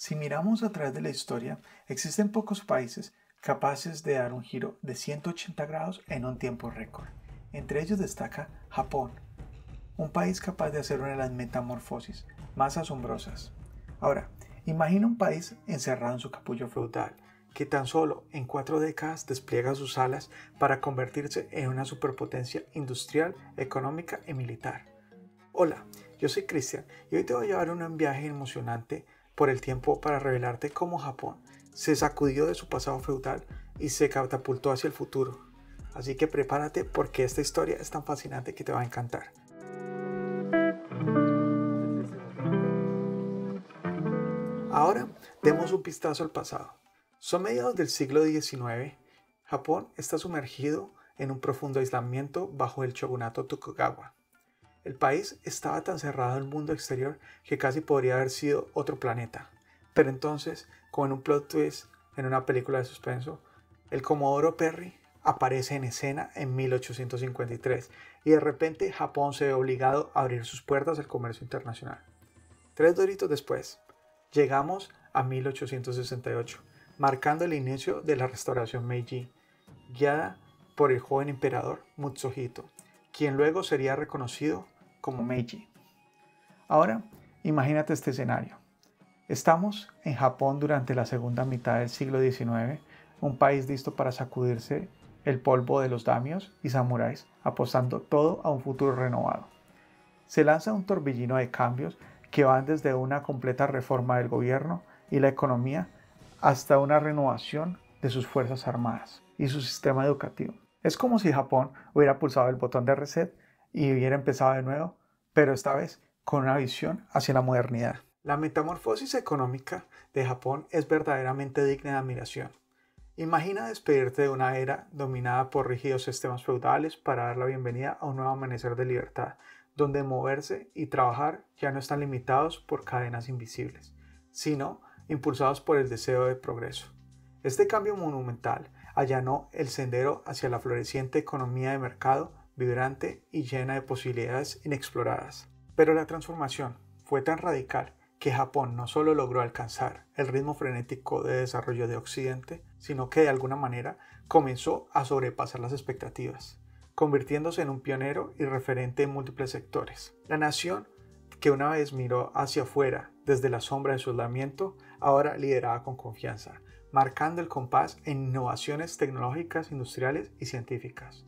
Si miramos a través de la historia, existen pocos países capaces de dar un giro de 180 grados en un tiempo récord. Entre ellos destaca Japón, un país capaz de hacer una de las metamorfosis más asombrosas. Ahora, imagina un país encerrado en su capullo feudal, que tan solo en cuatro décadas despliega sus alas para convertirse en una superpotencia industrial, económica y militar. Hola, yo soy Cristian y hoy te voy a llevar un viaje emocionante por el tiempo para revelarte cómo Japón se sacudió de su pasado feudal y se catapultó hacia el futuro. Así que prepárate porque esta historia es tan fascinante que te va a encantar. Ahora demos un vistazo al pasado. Son mediados del siglo XIX. Japón está sumergido en un profundo aislamiento bajo el shogunato Tokugawa. El país estaba tan cerrado al mundo exterior que casi podría haber sido otro planeta. Pero entonces, como en un plot twist en una película de suspenso, el Comodoro Perry aparece en escena en 1853 y de repente Japón se ve obligado a abrir sus puertas al comercio internacional. Tres doritos después, llegamos a 1868, marcando el inicio de la restauración Meiji, guiada por el joven emperador Mutsuhito, quien luego sería reconocido como Meiji. Ahora, imagínate este escenario. Estamos en Japón durante la segunda mitad del siglo XIX, un país listo para sacudirse el polvo de los damios y samuráis, apostando todo a un futuro renovado. Se lanza un torbellino de cambios que van desde una completa reforma del gobierno y la economía hasta una renovación de sus fuerzas armadas y su sistema educativo. Es como si Japón hubiera pulsado el botón de reset y hubiera empezado de nuevo, pero esta vez con una visión hacia la modernidad. La metamorfosis económica de Japón es verdaderamente digna de admiración. Imagina despedirte de una era dominada por rígidos sistemas feudales para dar la bienvenida a un nuevo amanecer de libertad, donde moverse y trabajar ya no están limitados por cadenas invisibles, sino impulsados por el deseo de progreso. Este cambio monumental allanó el sendero hacia la floreciente economía de mercado vibrante y llena de posibilidades inexploradas. Pero la transformación fue tan radical que Japón no solo logró alcanzar el ritmo frenético de desarrollo de Occidente, sino que de alguna manera comenzó a sobrepasar las expectativas, convirtiéndose en un pionero y referente en múltiples sectores. La nación que una vez miró hacia afuera desde la sombra de su aislamiento, ahora lideraba con confianza, marcando el compás en innovaciones tecnológicas, industriales y científicas.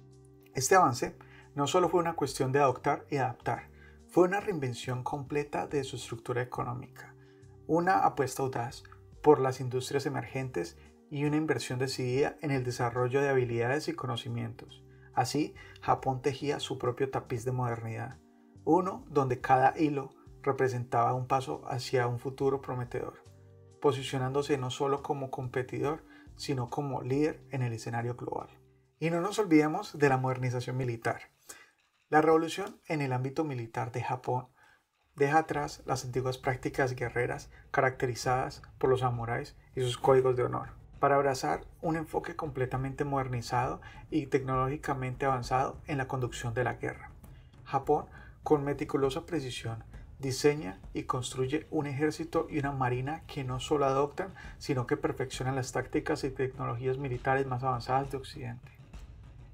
Este avance no solo fue una cuestión de adoptar y adaptar, fue una reinvención completa de su estructura económica, una apuesta audaz por las industrias emergentes y una inversión decidida en el desarrollo de habilidades y conocimientos. Así, Japón tejía su propio tapiz de modernidad, uno donde cada hilo representaba un paso hacia un futuro prometedor, posicionándose no solo como competidor, sino como líder en el escenario global. Y no nos olvidemos de la modernización militar. La revolución en el ámbito militar de Japón deja atrás las antiguas prácticas guerreras caracterizadas por los samuráis y sus códigos de honor, para abrazar un enfoque completamente modernizado y tecnológicamente avanzado en la conducción de la guerra. Japón, con meticulosa precisión, diseña y construye un ejército y una marina que no solo adoptan, sino que perfeccionan las tácticas y tecnologías militares más avanzadas de Occidente.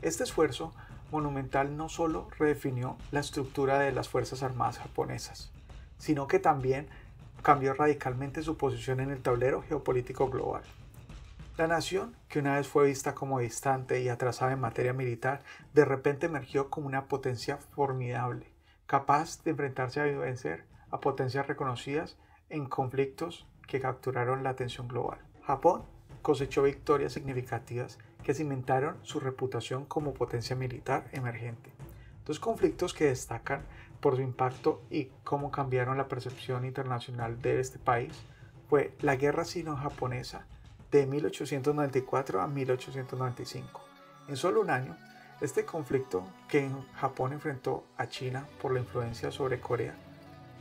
Este esfuerzo monumental no solo redefinió la estructura de las Fuerzas Armadas japonesas, sino que también cambió radicalmente su posición en el tablero geopolítico global. La nación, que una vez fue vista como distante y atrasada en materia militar, de repente emergió como una potencia formidable, capaz de enfrentarse a vencer a potencias reconocidas en conflictos que capturaron la atención global. Japón cosechó victorias significativas que cimentaron su reputación como potencia militar emergente. Dos conflictos que destacan por su impacto y cómo cambiaron la percepción internacional de este país fue la Guerra Sino-Japonesa de 1894 a 1895. En solo un año, este conflicto que Japón enfrentó a China por la influencia sobre Corea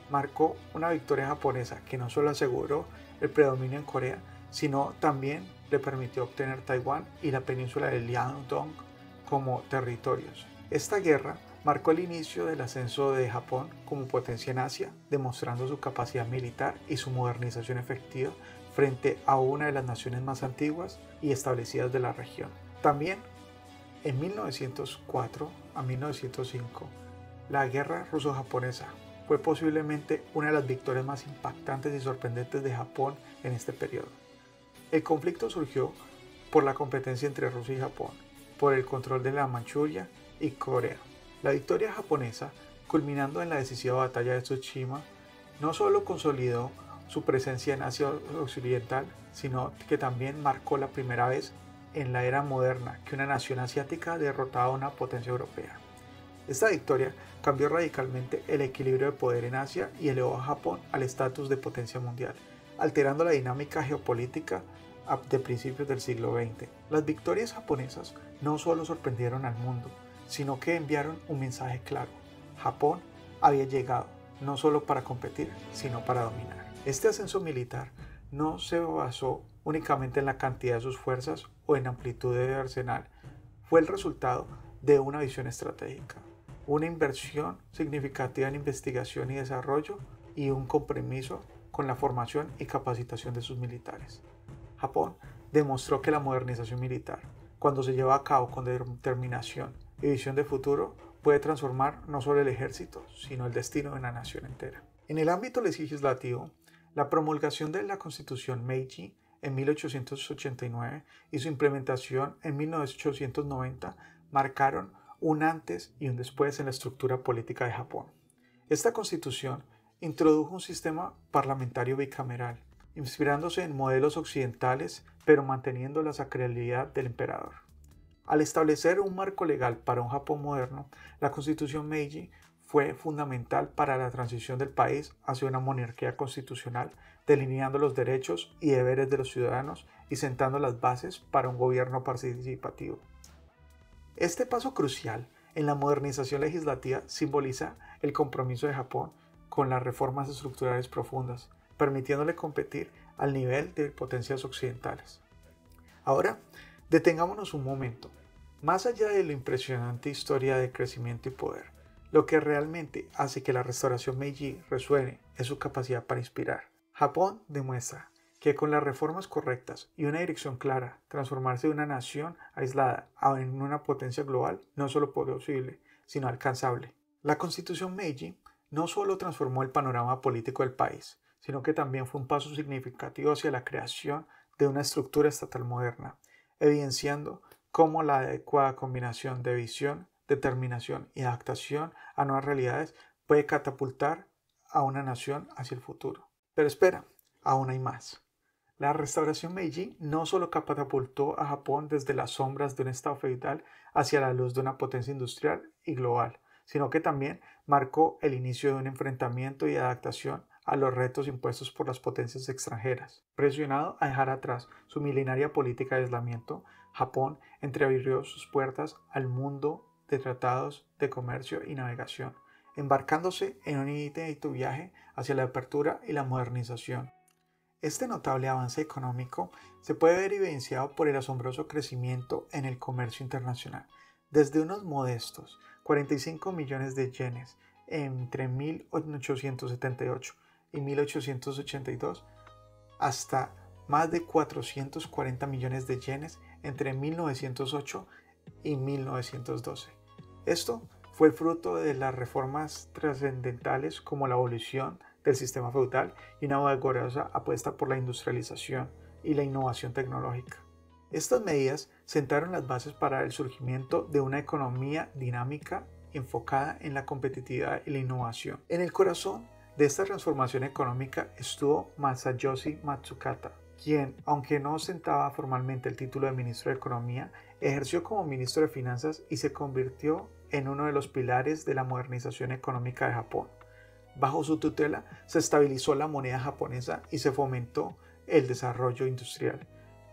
marcó una victoria japonesa que no solo aseguró el predominio en Corea, sino también le permitió obtener Taiwán y la península de Liaodong como territorios. Esta guerra marcó el inicio del ascenso de Japón como potencia en Asia, demostrando su capacidad militar y su modernización efectiva frente a una de las naciones más antiguas y establecidas de la región. También, en 1904 a 1905, la guerra ruso-japonesa fue posiblemente una de las victorias más impactantes y sorprendentes de Japón en este periodo. El conflicto surgió por la competencia entre Rusia y Japón, por el control de la Manchuria y Corea. La victoria japonesa, culminando en la decisiva batalla de Tsushima, no solo consolidó su presencia en Asia Occidental, sino que también marcó la primera vez en la era moderna que una nación asiática derrotaba a una potencia europea. Esta victoria cambió radicalmente el equilibrio de poder en Asia y elevó a Japón al estatus de potencia mundial, alterando la dinámica geopolítica de principios del siglo XX. Las victorias japonesas no solo sorprendieron al mundo, sino que enviaron un mensaje claro. Japón había llegado no solo para competir, sino para dominar. Este ascenso militar no se basó únicamente en la cantidad de sus fuerzas o en amplitud de arsenal, fue el resultado de una visión estratégica, una inversión significativa en investigación y desarrollo y un compromiso con la formación y capacitación de sus militares. Japón demostró que la modernización militar, cuando se lleva a cabo con determinación y visión de futuro, puede transformar no solo el ejército, sino el destino de una nación entera. En el ámbito legislativo, la promulgación de la Constitución Meiji en 1889 y su implementación en 1890 marcaron un antes y un después en la estructura política de Japón. Esta constitución introdujo un sistema parlamentario bicameral, inspirándose en modelos occidentales, pero manteniendo la sacralidad del emperador. Al establecer un marco legal para un Japón moderno, la constitución Meiji fue fundamental para la transición del país hacia una monarquía constitucional, delineando los derechos y deberes de los ciudadanos y sentando las bases para un gobierno participativo. Este paso crucial en la modernización legislativa simboliza el compromiso de Japón con las reformas estructurales profundas, permitiéndole competir al nivel de potencias occidentales. Ahora, detengámonos un momento. Más allá de la impresionante historia de crecimiento y poder, lo que realmente hace que la restauración Meiji resuene es su capacidad para inspirar. Japón demuestra que con las reformas correctas y una dirección clara, transformarse de una nación aislada en una potencia global no solo posible, sino alcanzable. La constitución Meiji no solo transformó el panorama político del país, sino que también fue un paso significativo hacia la creación de una estructura estatal moderna, evidenciando cómo la adecuada combinación de visión, determinación y adaptación a nuevas realidades puede catapultar a una nación hacia el futuro. Pero espera, aún hay más. La restauración Meiji no solo catapultó a Japón desde las sombras de un estado feudal hacia la luz de una potencia industrial y global, sino que también marcó el inicio de un enfrentamiento y adaptación a los retos impuestos por las potencias extranjeras. Presionado a dejar atrás su milenaria política de aislamiento, Japón entreabrió sus puertas al mundo de tratados de comercio y navegación, embarcándose en un inédito viaje hacia la apertura y la modernización. Este notable avance económico se puede ver evidenciado por el asombroso crecimiento en el comercio internacional, desde unos modestos 45 millones de yenes entre 1878 y 1882 hasta más de 440 millones de yenes entre 1908 y 1912. Esto fue fruto de las reformas trascendentales como la abolición del sistema feudal y una vigorosa apuesta por la industrialización y la innovación tecnológica. Estas medidas sentaron las bases para el surgimiento de una economía dinámica enfocada en la competitividad y la innovación. En el corazón de esta transformación económica estuvo Masayoshi Matsukata, quien, aunque no ostentaba formalmente el título de ministro de Economía, ejerció como ministro de Finanzas y se convirtió en uno de los pilares de la modernización económica de Japón. Bajo su tutela se estabilizó la moneda japonesa y se fomentó el desarrollo industrial,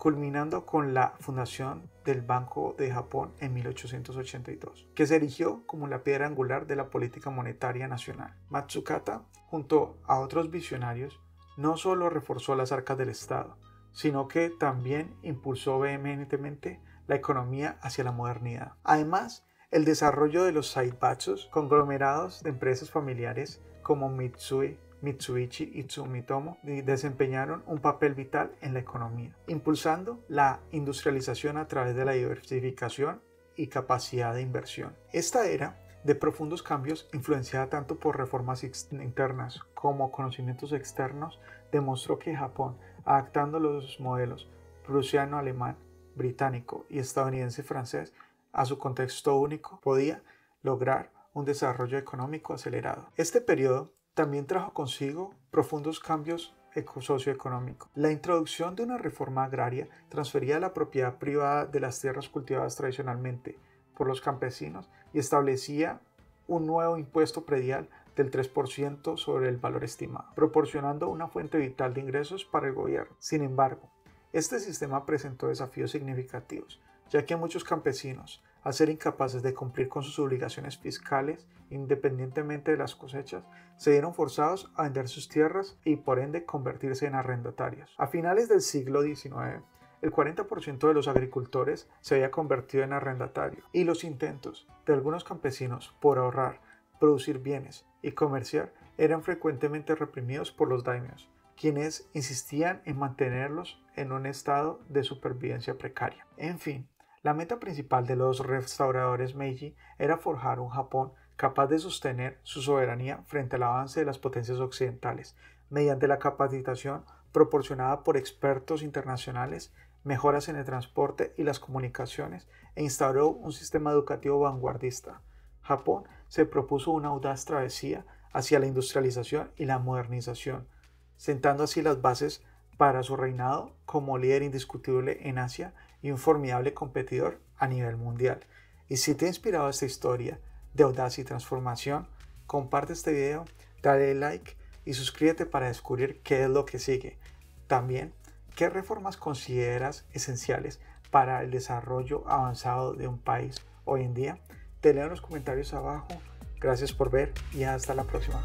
culminando con la fundación del Banco de Japón en 1882, que se erigió como la piedra angular de la política monetaria nacional. Matsukata, junto a otros visionarios, no solo reforzó las arcas del Estado, sino que también impulsó vehementemente la economía hacia la modernidad. Además, el desarrollo de los Saibatsus, conglomerados de empresas familiares como Mitsui, Mitsubishi y Sumitomo desempeñaron un papel vital en la economía, impulsando la industrialización a través de la diversificación y capacidad de inversión. Esta era de profundos cambios, influenciada tanto por reformas internas como conocimientos externos, demostró que Japón, adaptando los modelos prusiano-alemán, británico y estadounidense-francés a su contexto único, podía lograr un desarrollo económico acelerado. Este periodo también trajo consigo profundos cambios socioeconómicos. La introducción de una reforma agraria transfería la propiedad privada de las tierras cultivadas tradicionalmente por los campesinos y establecía un nuevo impuesto predial del 3% sobre el valor estimado, proporcionando una fuente vital de ingresos para el gobierno. Sin embargo, este sistema presentó desafíos significativos, ya que muchos campesinos, al ser incapaces de cumplir con sus obligaciones fiscales independientemente de las cosechas, se vieron forzados a vender sus tierras y por ende convertirse en arrendatarios. A finales del siglo XIX, el 40% de los agricultores se había convertido en arrendatario y los intentos de algunos campesinos por ahorrar, producir bienes y comerciar eran frecuentemente reprimidos por los daimios, quienes insistían en mantenerlos en un estado de supervivencia precaria. En fin, la meta principal de los restauradores Meiji era forjar un Japón capaz de sostener su soberanía frente al avance de las potencias occidentales, mediante la capacitación proporcionada por expertos internacionales mejoras en el transporte y las comunicaciones e instauró un sistema educativo vanguardista. Japón se propuso una audaz travesía hacia la industrialización y la modernización, sentando así las bases para su reinado como líder indiscutible en Asia y un formidable competidor a nivel mundial. Y si te ha inspirado esta historia de audacia y transformación, comparte este video, dale like y suscríbete para descubrir qué es lo que sigue. También ¿Qué reformas consideras esenciales para el desarrollo avanzado de un país hoy en día? Te en los comentarios abajo. Gracias por ver y hasta la próxima.